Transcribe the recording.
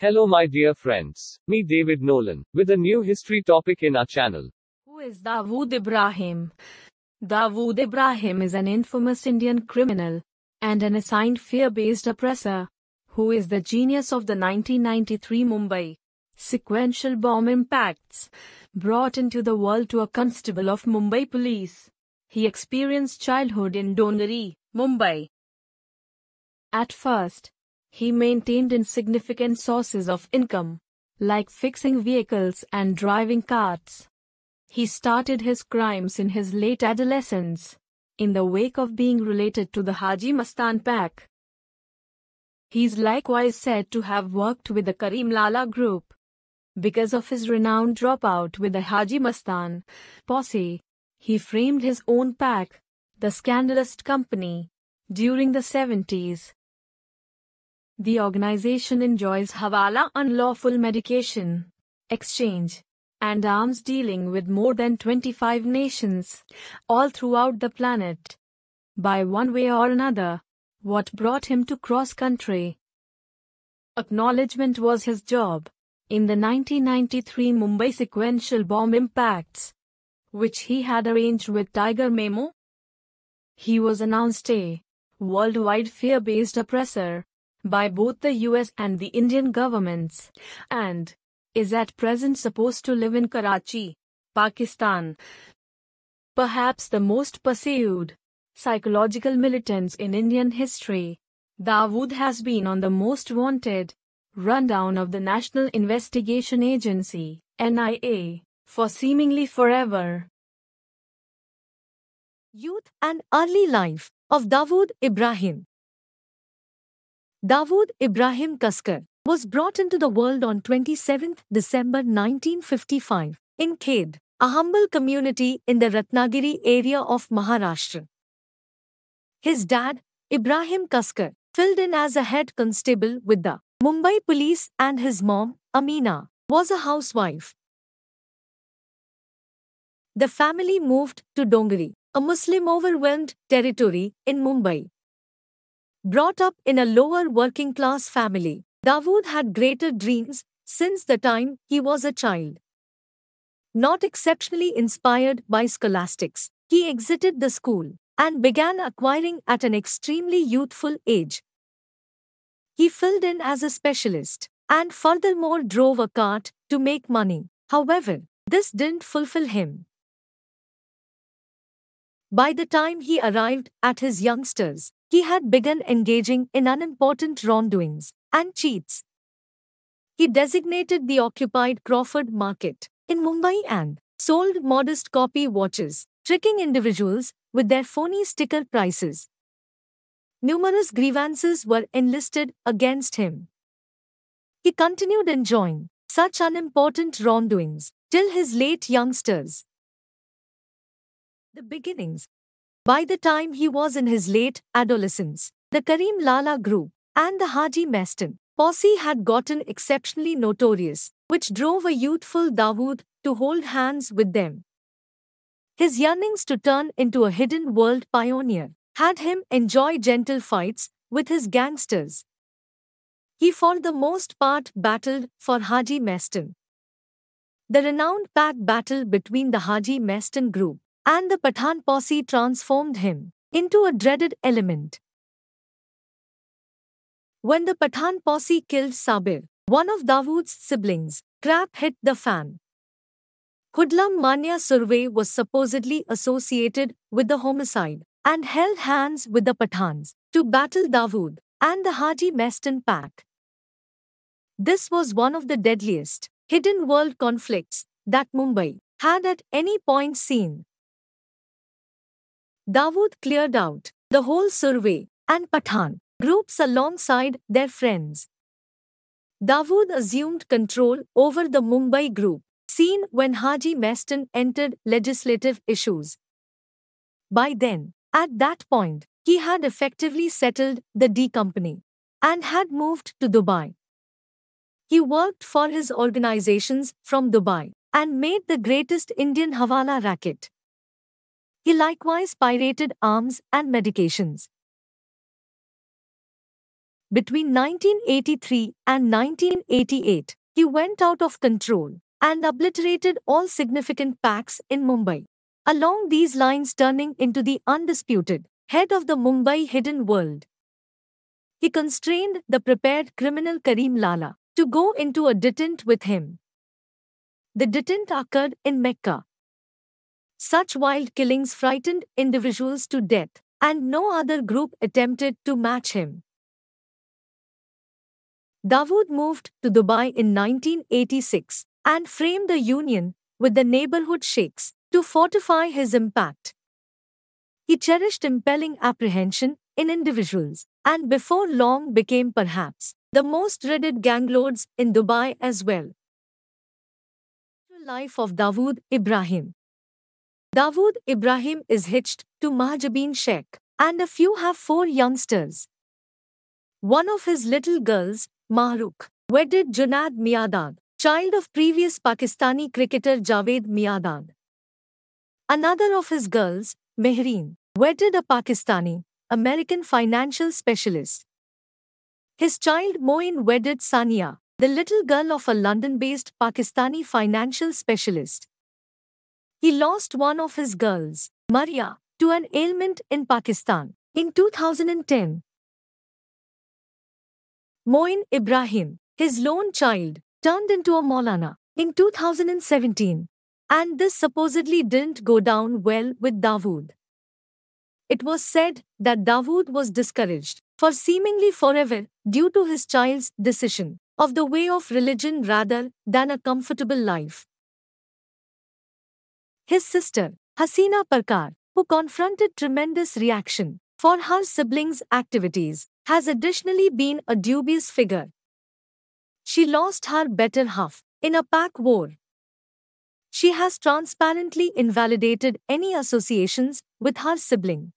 Hello, my dear friends. Me, David Nolan, with a new history topic in our channel. Who is Dawood Ibrahim? Dawood Ibrahim is an infamous Indian criminal and an assigned fear based oppressor who is the genius of the 1993 Mumbai sequential bomb impacts brought into the world to a constable of Mumbai police. He experienced childhood in Dongri, Mumbai. At first, he maintained insignificant sources of income, like fixing vehicles and driving carts. He started his crimes in his late adolescence, in the wake of being related to the Haji Mastan pack. He is likewise said to have worked with the Karim Lala group. Because of his renowned dropout with the Haji Mastan posse, he framed his own pack, the Scandalous Company, during the 70s. The organization enjoys Hawala unlawful medication, exchange, and arms dealing with more than 25 nations, all throughout the planet. By one way or another, what brought him to cross country? Acknowledgement was his job. In the 1993 Mumbai sequential bomb impacts, which he had arranged with Tiger Memon, he was announced a worldwide fear based oppressor by both the US and the Indian governments, and is at present supposed to live in Karachi, Pakistan. Perhaps the most pursued psychological militants in Indian history, Dawood has been on the most wanted rundown of the National Investigation Agency, NIA, for seemingly forever. Youth and early life of Dawood Ibrahim. Dawood Ibrahim Kaskar was brought into the world on 27 December 1955 in Khed, a humble community in the Ratnagiri area of Maharashtra. His dad, Ibrahim Kaskar, filled in as a head constable with the Mumbai police and his mom, Amina, was a housewife. The family moved to Dongri, a Muslim overwhelmed territory in Mumbai. Brought up in a lower working class family, Dawood had greater dreams since the time he was a child. Not exceptionally inspired by scholastics, he exited the school and began acquiring at an extremely youthful age. He filled in as a specialist and furthermore drove a cart to make money. However, this didn't fulfill him. By the time he arrived at his youngsters, he had begun engaging in unimportant wrongdoings and cheats. He designated the occupied Crawford Market in Mumbai and sold modest copy watches, tricking individuals with their phony sticker prices. Numerous grievances were enlisted against him. He continued enjoying such unimportant wrongdoings till his late youngsters. The beginnings. By the time he was in his late adolescence, the Karim Lala group and the Haji Mastan posse had gotten exceptionally notorious, which drove a youthful Dawood to hold hands with them. His yearnings to turn into a hidden world pioneer had him enjoy gentle fights with his gangsters. He for the most part battled for Haji Mastan. The renowned pack battle between the Haji Mastan group and the Pathan posse transformed him into a dreaded element. When the Pathan posse killed Sabir, one of Dawood's siblings, crap hit the fan. Hoodlum Manya Surve was supposedly associated with the homicide and held hands with the Pathans to battle Dawood and the Haji Mastan pack. This was one of the deadliest hidden world conflicts that Mumbai had at any point seen. Dawood cleared out the whole Surve and Pathan groups alongside their friends. Dawood assumed control over the Mumbai group, seen when Haji Mastan entered legislative issues. By then, at that point, he had effectively settled the D Company and had moved to Dubai. He worked for his organizations from Dubai and made the greatest Indian Hawala racket. He likewise pirated arms and medications. between 1983 and 1988, he went out of control and obliterated all significant packs in Mumbai. Along these lines, turning into the undisputed head of the Mumbai hidden world. He constrained the prepared criminal Karim Lala to go into a detent with him. The detent occurred in Mecca. Such wild killings frightened individuals to death, and no other group attempted to match him. Dawood moved to Dubai in 1986 and framed a union with the neighborhood sheikhs to fortify his impact. He cherished impelling apprehension in individuals and before long became perhaps the most dreaded ganglords in Dubai as well. Life of Dawood Ibrahim Dawood Ibrahim is hitched to Mahjabeen Sheikh, and a few have four youngsters. One of his little girls, Mahrukh, wedded Junaid Miandad, child of previous Pakistani cricketer Javed Miandad. Another of his girls, Mehreen, wedded a Pakistani, American financial specialist. His child Moin wedded Sania, the little girl of a London based Pakistani financial specialist. He lost one of his girls, Maria, to an ailment in Pakistan in 2010. Moin Ibrahim, his lone child, turned into a Maulana in 2017. And this supposedly didn't go down well with Dawood. It was said that Dawood was discouraged for seemingly forever due to his child's decision of the way of religion rather than a comfortable life. His sister, Hasina Parkar, who confronted tremendous reaction for her siblings' activities, has additionally been a dubious figure. She lost her better half in a pack war. She has transparently invalidated any associations with her sibling.